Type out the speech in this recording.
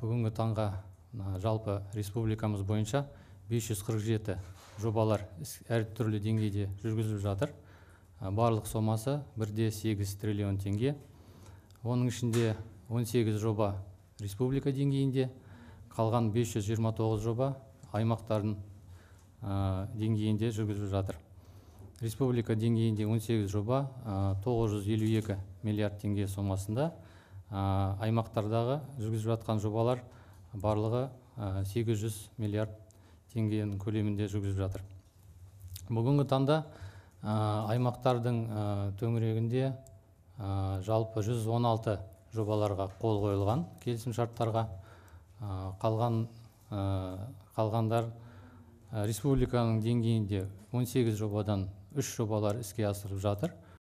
бүгінгі таңға жалпы республикамыз бойынша 547 жобалар іс- әртүрлі деңгейде жүргізіліп жатыр. Барлық сомасы бірде 8 триллион теңге. Оның ішінде 18 жоба республика деңгейінде қалған 529 жоба аймақтардың деңгейінде жүргізіліп жатыр. Республика деңгейінде 18 жоба ә, 952 миллиард теңге сомасында. Аймақтардағы жүргізіліп жатқан жобалар барлығы ә, 800 миллиард теңгенің көлемінде жүргізіліп жатыр. Бүгінгі таңда аймақтардың төңірегінде жалпы 116 жобаларға қол қойылған келісімшарттарға қалған қалғандар республиканың деңгейінде 18 жобадан үш жобалар іске асырылып жатыр.